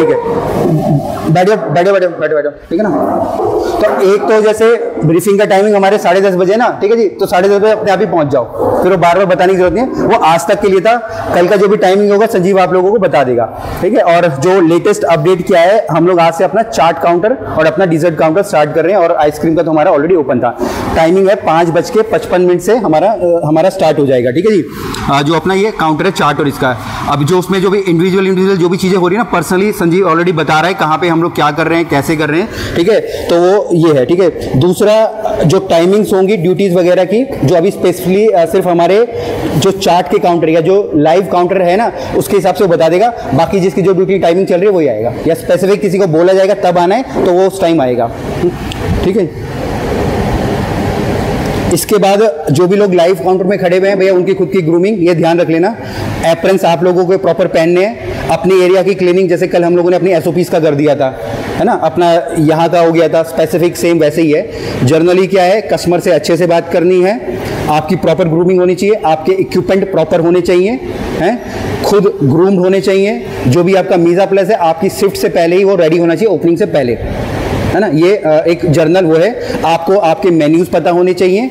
ठीक है। बैठो बैठो बैठो बैठो बैठो। ठीक है ना? तो एक तो जैसे ब्रीफिंग का टाइमिंग हमारे साढ़े दस बजे ना? ठीक है जी? तो साढ़े दस बजे अपने आप ही पहुँच जाओ। फिर वो बार बार बताने की ज़रूरत नहीं है। वो आज तक के लिए था। कल का जो भी टाइमिंग होगा, संजीव आप लोगों को बता देगा। ठीक है? और जो लेटेस्ट अपडेट किया है, हम लोग आज से अपना चार्ट काउंटर और अपना डिजर्ट काउंटर स्टार्ट कर रहे हैं। और आइसक्रीम का तो हमारा ऑलरेडी ओपन था। टाइमिंग है पाँच बज के पचपन मिनट से हमारा हमारा स्टार्ट हो जाएगा। ठीक है जी? जो अपना ये काउंटर है चार्ट और इसका। अब जो उसमें जो भी इंडिविजुअल इंडिविजुअल जो भी चीज़ें हो रही है ना पर्सनली संजीव ऑलरेडी बता रहा है, कहाँ पे हम लोग क्या कर रहे हैं, कैसे कर रहे हैं, ठीक है? तो वो ये है, ठीक है? दूसरा, जो टाइमिंग्स होंगी ड्यूटीज़ वगैरह की, जो अभी स्पेसिफिकली सिर्फ़ हमारे जो चार्ट के काउंटर या जो लाइव काउंटर है ना, उसके हिसाब से वो बता देगा। बाकी जिसकी जो ड्यूटी टाइमिंग चल रही है, वही आएगा। या स्पेसिफिक किसी को बोला जाएगा, तब आना है तो वो उस टाइम आएगा। ठीक है? इसके बाद जो भी लोग लाइव काउंटर में खड़े हुए हैं, भैया, उनकी खुद की ग्रूमिंग ये ध्यान रख लेना। एप्रन्स आप लोगों को प्रॉपर पहनने हैं। अपने एरिया की क्लीनिंग जैसे कल हम लोगों ने अपनी एस का कर दिया था, है ना? अपना यहाँ का हो गया था स्पेसिफिक सेम वैसे ही है। जर्नली क्या है कस्टमर से अच्छे से बात करनी है। आपकी प्रॉपर ग्रूमिंग होनी चाहिए, आपके इक्विपमेंट प्रॉपर होने चाहिए, हैं? खुद ग्रूम्ड होने चाहिए। जो भी आपका मीज़ा प्लस है, आपकी शिफ्ट से पहले ही वो रेडी होना चाहिए ओपनिंग से पहले। है ना ये एक जर्नल वो है आपको आपके मेन्यूज पता होने चाहिए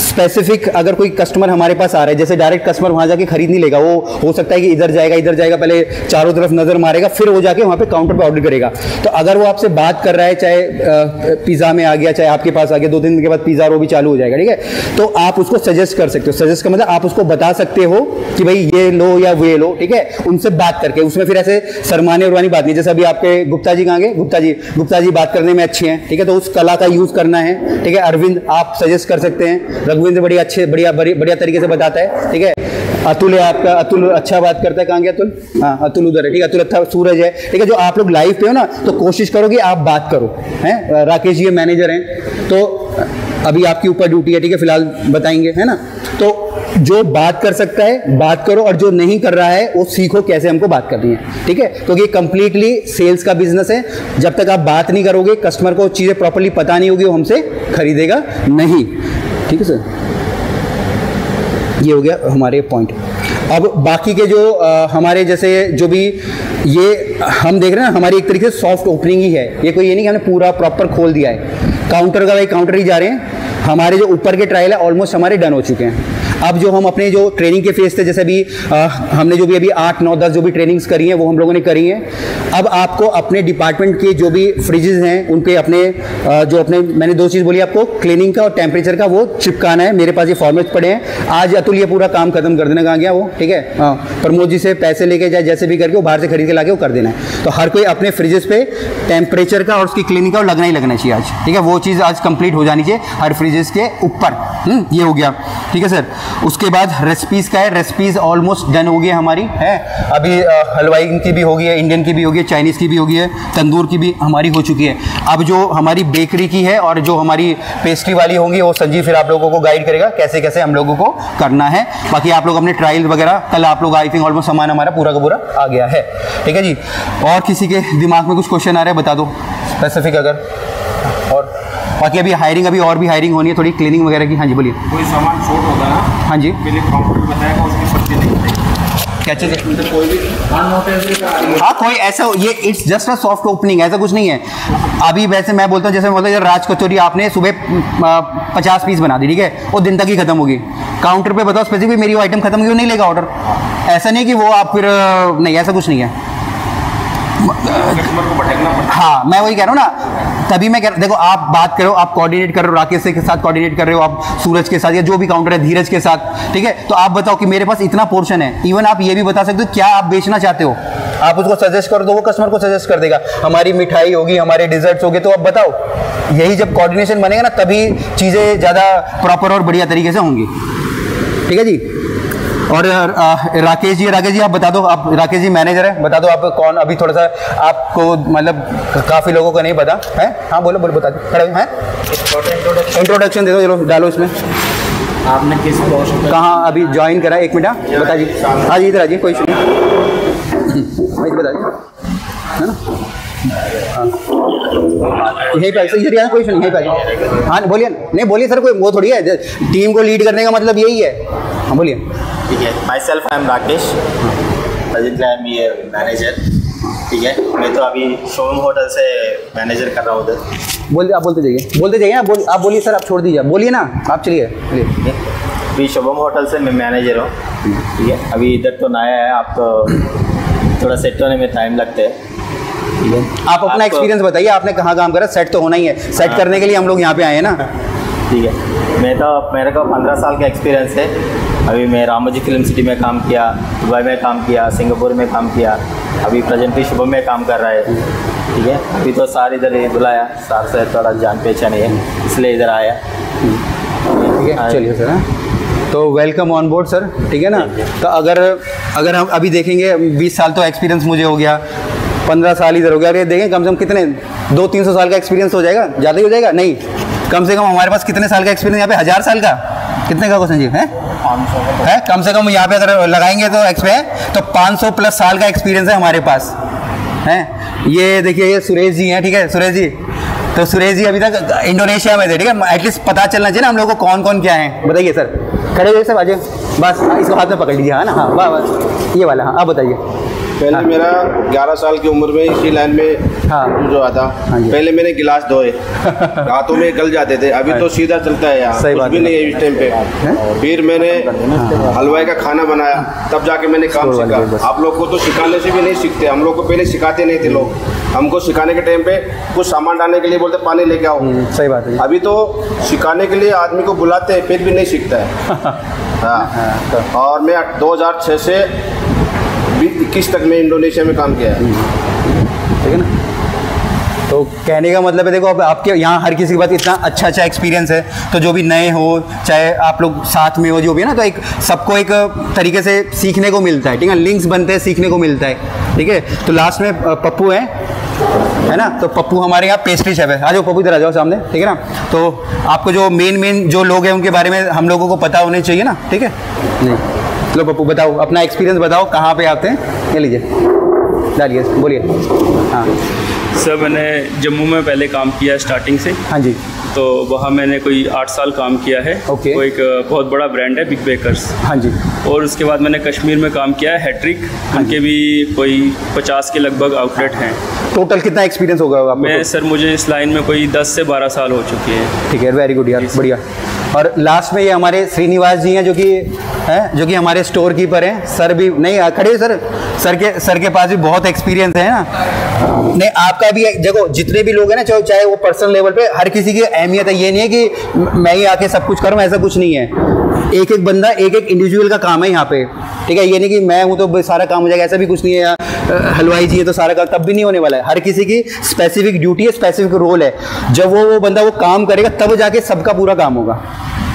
स्पेसिफिक अगर कोई कस्टमर हमारे पास आ रहा है, जैसे डायरेक्ट कस्टमर वहाँ जाके खरीद नहीं लेगा, वो हो सकता है कि इधर जाएगा इधर जाएगा, पहले चारों तरफ़ नज़र मारेगा, फिर वो जाके वहाँ पे काउंटर पे ऑर्डर करेगा। तो अगर वो आपसे बात कर रहा है, चाहे पिज़्ज़ा में आ गया, चाहे आपके पास आ गया दो तीन दिन के बाद पिज़्ज़ा वो भी चालू हो जाएगा, ठीक है? तो आप उसको सजेस्ट कर सकते हो। सजेस्ट का मतलब आप उसको बता सकते हो कि भाई ये लो या वे लो, ठीक है? उनसे बात करके, उसमें फिर ऐसे सरमाने उरमानी बात नहीं जैसे अभी आपके गुप्ता जी कहाँ गए? गुप्ता जी गुप्ता जी बात करने में अच्छे हैं, ठीक है? तो उस कला का यूज़ करना है, ठीक है? अरविंद, आप सजेस्ट कर सकते हैं। रघुविंद बड़ी अच्छे, बढ़िया बढ़िया तरीके से बताता है, ठीक है? अतुल है आपका, अतुल अच्छा बात करता है, कहाँ गया अतुल? हाँ अतुल उधर है, ठीक है? अतुल अच्छा सूरज है, ठीक है? जो आप लोग लाइव पे हो ना तो कोशिश करो कि आप बात करो, हैं? राकेश जी मैनेजर हैं तो अभी आपकी ऊपर ड्यूटी है, ठीक है? फ़िलहाल बताएँगे, है ना? तो जो बात कर सकता है, बात करो, और जो नहीं कर रहा है, वो सीखो कैसे हमको बात करनी है, ठीक है? क्योंकि कंप्लीटली सेल्स का बिज़नेस है, जब तक आप बात नहीं करोगे कस्टमर को चीज़ें प्रॉपरली पता नहीं होगी, वो हमसे खरीदेगा नहीं। ठीक है सर? ये हो गया हमारे पॉइंट अब बाकी के जो अ, हमारे जैसे जो भी ये हम देख रहे हैं ना हमारी एक तरीके से सॉफ्ट ओपनिंग ही है। ये कोई ये नहीं कि हमने पूरा प्रॉपर खोल दिया है। काउंटर का भाई काउंटर ही जा रहे हैं। हमारे जो ऊपर के ट्रायल है ऑलमोस्ट हमारे डन हो चुके हैं। अब जो हम अपने जो ट्रेनिंग के फ़ेज़ थे जैसे अभी हमने जो भी अभी आठ नौ दस जो भी ट्रेनिंग्स करी हैं वो हम लोगों ने करी हैं। अब आपको अपने डिपार्टमेंट के जो भी फ्रिजेज हैं उनके अपने जो अपने मैंने दो चीज़ बोली आपको क्लीनिंग का और टेम्परेचर का वो चिपकाना है मेरे पास ये फॉर्मेट पड़े हैं। आज अतुल ये पूरा काम खत्म कर देना कहाँ गया वो? ठीक है? हाँ। प्रमोद जी से पैसे लेके जाए जैसे भी करके वो बाहर से खरीद के लाके वो कर देना है। तो हर कोई अपने फ्रिजेस पे टेम्परेचर का और उसकी क्लीनिंग का और लगना ही लगना चाहिए आज। ठीक है? वो चीज़ आज कंप्लीट हो जानी चाहिए हर फ्रिजेस के ऊपर। हम्म, ये हो गया। ठीक है सर? उसके बाद रेसिपीज़ का है। रेसिपीज़ ऑलमोस्ट डन हो गई हमारी है? अभी हलवाई की भी होगी इंडियन की भी होगी है चाइनीज़ की भी होगी है तंदूर की भी हमारी हो चुकी है। अब जो हमारी बेकरी की है और जो हमारी पेस्ट्री वाली होंगी वो संजीव फिर आप लोगों को गाइड करेगा कैसे कैसे हम लोगों को करना है। बाकी आप लोग अपने ट्रायल वगैरह कल आप लोग आई थिंक ऑलमोस्ट सामान हमारा पूरा का पूरा आ गया है। ठीक है जी? और किसी के दिमाग में कुछ क्वेश्चन आ रहा है बता दो। स्पेसिफिक अगर। और बाकी अभी हायरिंग अभी और भी हायरिंग होनी है थोड़ी क्लीनिंग वगैरह की। हाँ जी बोलिए। कोई सामान शॉर्ट होगा हाँ जी। पहले काउंटर बताएगा उसकी पर्ची नहीं है? कोई रही है कोई ऐसा ये it's just a soft opening ऐसा कुछ नहीं है। अभी वैसे मैं बोलता हूँ जैसे मैं बोलता हूँ राज कचौरी आपने सुबह पचास पीस बना दी ठीक है? वो दिन तक ही खत्म होगी। काउंटर पे बताओ स्पेसिफिक मेरी वो आइटम खत्म वो नहीं लेगा ऑर्डर ऐसा नहीं कि वो आप फिर नहीं ऐसा कुछ नहीं है। हाँ मैं वही कह रहा हूँ ना तभी मैं कह देखो, आप बात करो, आप कोऑर्डिनेट कर रहे हो, राकेश के साथ कोऑर्डिनेट कर रहे हो, आप सूरज के साथ या जो भी काउंटर है, धीरज के साथ, ठीक है? तो आप बताओ कि मेरे पास इतना पोर्शन है। इवन आप ये भी बता सकते हो, क्या आप बेचना चाहते हो? आप उसको सजेस्ट करो तो वो कस्टमर को सजेस्ट कर देगा। हमारी मिठाई होगी, हमारे डिजर्ट्स होंगे तो आप बताओ। यही जब कोऑर्डिनेशन बनेगा ना, तभी चीज़ें ज़्यादा प्रॉपर और बढ़िया तरीके से होंगी। ठीक है जी? और राकेश जी राकेश जी आप बता दो आप राकेश जी मैनेजर है बता दो आप कौन अभी थोड़ा सा आपको मतलब काफ़ी लोगों को नहीं पता है? हाँ बोलो बोलो बता दो खड़े हैं इंट्रोडक्शन दे दो चलो डालो इसमें। आपने किस पोस्ट कहाँ अभी ज्वाइन करा? एक मिनट हाँ, बता जी हाँ जी इधर आ कोई इशू नहीं। बता दीजिए है ना? हाँ। यहीं पे इधर यहाँ कोई नहीं यहीं पे हाँ बोलिए। नहीं बोलिए सर कोई वो थोड़ी है टीम को लीड करने का मतलब यही है। हाँ बोलिए। ठीक है। Myself I am Rakesh presently I am here manager. ठीक है। मैं तो अभी शोरूम होटल से मैनेजर कर रहा हूँ उधर। बोल आप बोलते जाइए। बोलते जाइए ना बोल आप बोलिए सर आप छोड़ दीजिए। बोलिए ना आप चलिए चलिए। ठीक है। अभी शुभम होटल से मैं मैनेजर हूँ। ठीक है। अभी इधर तो नया है आप तो थोड़ा सेट होने में टाइम लगता है। ठीक है। आप अपना एक्सपीरियंस बताइए आपने कहाँ काम करा? सेट तो होना ही है। सेट हाँ। करने के लिए हम लोग यहाँ पे आए हैं ना। ठीक है। मैं तो मेरे को पंद्रह साल का एक्सपीरियंस है। अभी मैं रामोजी फ़िल्म सिटी में काम किया दुबई में काम किया सिंगापुर में काम किया। अभी प्रेजेंटली शुभम में काम कर रहा है। ठीक है? अभी तो सार इधर ही बुलाया। सार से थोड़ा जान पहचान है इसलिए इधर आया। ठीक है हाँ। चलिए सर हाँ। तो वेलकम ऑन बोर्ड सर ठीक है ना? तो अगर अगर हम अभी देखेंगे 20 साल तो एक्सपीरियंस मुझे हो गया। 15 साल इधर हो गया। अरे देखें कम से कम कितने दो तीन सौ साल का एक्सपीरियंस हो जाएगा? ज़्यादा ही हो जाएगा? नहीं। कम से कम हमारे पास कितने साल का एक्सपीरियंस यहाँ पे हज़ार साल का। कितने का क्वेश्चन जी? है? है? कम से कम यहाँ पे अगर लगाएँगे तो एक्सपे तो 500 प्लस साल का एक्सपीरियंस है हमारे पास। है? ये देखिए ये सुरेश जी हैं ठीक है? सुरेश जी। तो सुरेश जी अभी तक इंडोनेशिया में थे ठीक है? एटलीस्ट पता चलना चाहिए ना हम लोगों को कौन कौन क्या है। बताइए सर खड़े हुए सर आ जाइए बस हाँ, इसको हाथ में पकड़ लीजिए हाँ ना? हाँ वाह ये वाला हाँ आप बताइए। पहले हाँ। मेरा 11 साल की उम्र में इसी लाइन में हाँ। जो आता हाँ पहले मैंने गिलास धोए हाथों में गल जाते थे अभी तो सीधा चलता है यार सही कुछ बात भी नहीं है इस टाइम पे। फिर मैंने हलवाई का खाना बनाया तब जाके मैंने काम सीखा। आप लोग को तो सिखाने से भी नहीं सीखते हम लोग को पहले सिखाते नहीं थे लोग। हमको सिखाने के टाइम पे कुछ सामान डालने के लिए बोलते पानी लेके आओ। हम्म, सही बात है। अभी तो सिखाने के लिए आदमी को बुलाते हैं फिर भी नहीं सीखता है। हाँ। और मैं 2006 से इक्कीस तक में इंडोनेशिया में काम किया है। ठीक है ना? तो कहने का मतलब है देखो अब आपके यहाँ हर किसी के पास इतना अच्छा अच्छा एक्सपीरियंस है तो जो भी नए हो चाहे आप लोग साथ में हो जो भी है ना तो एक सबको एक तरीके से सीखने को मिलता है ठीक है? लिंक्स बनते हैं सीखने को मिलता है ठीक है? तो लास्ट में पप्पू है है ना? तो पप्पू हमारे यहाँ पेस्ट्री शेफ है। आ जाओ पप्पू इधर आ जाओ सामने ठीक है ना? तो आपको जो मेन मेन जो लोग हैं उनके बारे में हम लोगों को पता होने चाहिए ना ठीक है? नहीं। चलो पप्पू बताओ अपना एक्सपीरियंस बताओ कहाँ पे आते हैं? ये लीजिए। डालिए बोलिए। हाँ। सर मैंने जम्मू में पहले काम किया स्टार्टिंग से। हाँ जी। तो वहाँ मैंने कोई आठ साल काम किया है। ओके। वो एक बहुत बड़ा ब्रांड है बिग बेकर्स हाँ जी। और उसके बाद मैंने कश्मीर में काम किया है हैट्रिक हाँ उनके भी कोई पचास के लगभग आउटलेट हैं। टोटल कितना एक्सपीरियंस होगा आपको? मैं सर मुझे इस लाइन में कोई दस से बारह साल हो चुके हैं। ठीक है वेरी गुड यार बढ़िया। और लास्ट में ये हमारे श्रीनिवास जी हैं जो कि, हैं, जो कि हमारे स्टोर कीपर हैं। सर भी, नहीं खड़े सर सर के सर के पास भी बहुत एक्सपीरियंस है ना? नहीं, आपका भी देखो, जितने भी लोग हैं ना, चाहे चाहे वो पर्सनल लेवल पे, हर किसी की अहमियत है। ये नहीं है कि मैं ही आके सब कुछ करूँ, ऐसा कुछ नहीं है। एक एक बंदा एक एक इंडिविजुअल का काम है यहाँ पे। ठीक है ये नहीं कि मैं हूँ तो सारा काम हो जाएगा ऐसा भी कुछ नहीं है या हलवाई जी है तो सारा काम तब भी नहीं होने वाला है। हर किसी की स्पेसिफिक ड्यूटी है स्पेसिफिक रोल है। जब वो वो बंदा वो काम करेगा तब जाके सबका पूरा काम होगा।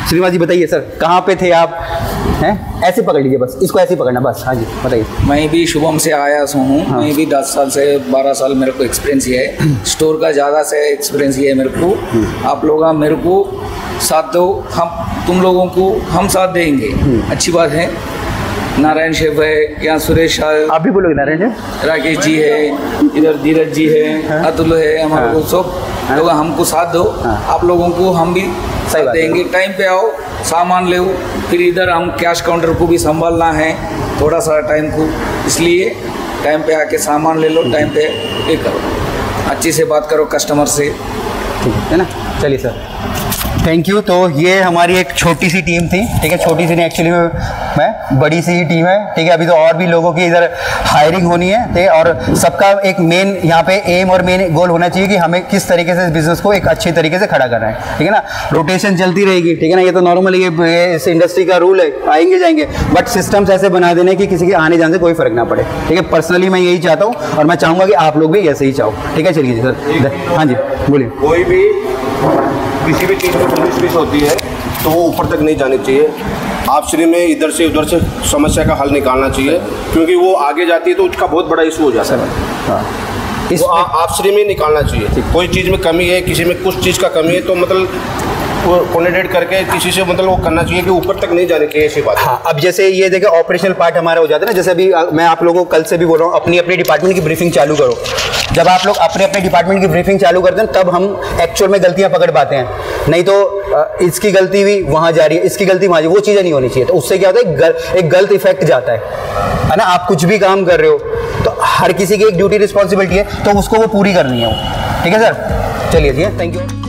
श्रीनिवास जी बताइए सर कहाँ पे थे आप? हैं? ऐसे पकड़ लीजिए बस इसको ऐसे ही पकड़ना बस। हाँ जी बताइए। मैं भी शुभम से आया हूँ। हाँ। मैं भी दस साल से बारह साल मेरे को एक्सपीरियंस ये है। स्टोर का ज़्यादा से एक्सपीरियंस ये है मेरे को। हम्म। आप लोग मेरे को साथ दो हम तुम लोगों को हम साथ देंगे। हम्म। अच्छी बात है। नारायण शेफ है यहाँ सुरेश आप भी बोलोगे नारायण जी? राकेश जी है इधर धीरज जी है अतुल है हमारे को सब लोग हमको साथ दो। हाँ। आप लोगों को हम भी साथ देंगे। टाइम पे आओ सामान ले फिर इधर हम कैश काउंटर को भी संभालना है। थोड़ा सा टाइम को इसलिए टाइम पे आके सामान ले लो टाइम पे ये करो। अच्छी से बात करो कस्टमर से। ठीक है। है ना? चलिए सर। थैंक यू तो ये हमारी एक छोटी सी टीम थी ठीक है? छोटी सी नहीं एक्चुअली मैं बड़ी सी टीम है ठीक है? अभी तो और भी लोगों की इधर हायरिंग होनी है ठीक है? और सबका एक मेन यहाँ पे एम और मेन गोल होना चाहिए कि हमें किस तरीके से इस बिज़नेस को एक अच्छे तरीके से खड़ा करना है ठीक है ना? रोटेशन चलती रहेगी ठीक है ना? ये तो नॉर्मली ये, इस इंडस्ट्री का रूल है आएँगे जाएँगे बट सिस्टम्स ऐसे बना देने कि किसी के आने जाने से कोई फ़र्क ना पड़े ठीक है? पर्सनली मैं यही चाहता हूँ और मैं चाहूँगा कि आप लोग भी ऐसे ही चाहो ठीक है? चलिए सर हाँ जी बोलिए। कोई भी किसी भी चीज़ में उन्नीस बीस होती है तो वो ऊपर तक नहीं जानी चाहिए। आप श्री में इधर से उधर से समस्या का हल निकालना चाहिए क्योंकि वो आगे जाती है तो उसका बहुत बड़ा इशू हो जाता है। इस वो आ- आप श्री में निकालना चाहिए। कोई चीज़ में कमी है किसी में कुछ चीज़ का कमी है तो मतलब कोऑर्डिनेट करके किसी से मतलब वो करना चाहिए कि ऊपर तक नहीं जाने चाहिए ऐसी बात। हाँ अब जैसे ये देखिए ऑपरेशनल पार्ट हमारा हो जाता है ना जैसे अभी मैं आप लोगों को कल से भी बोल रहा हूँ अपनी अपनी डिपार्टमेंट की ब्रीफिंग चालू करो। जब आप लोग अपने अपने डिपार्टमेंट की ब्रीफिंग चालू करते हैं तब हम एक्चुअल में गलतियाँ पकड़ पाते हैं। नहीं तो इसकी गलती भी वहाँ जा रही है इसकी गलती वहाँ जा है वो चीज़ें नहीं होनी चाहिए। तो उससे क्या होता है गल, एक गलत इफ़ेक्ट जाता है। है ना? आप कुछ भी काम कर रहे हो तो हर किसी की एक ड्यूटी रिस्पॉन्सिबिलिटी है तो उसको वो पूरी करनी है वो। ठीक है सर चलिए जी थैंक यू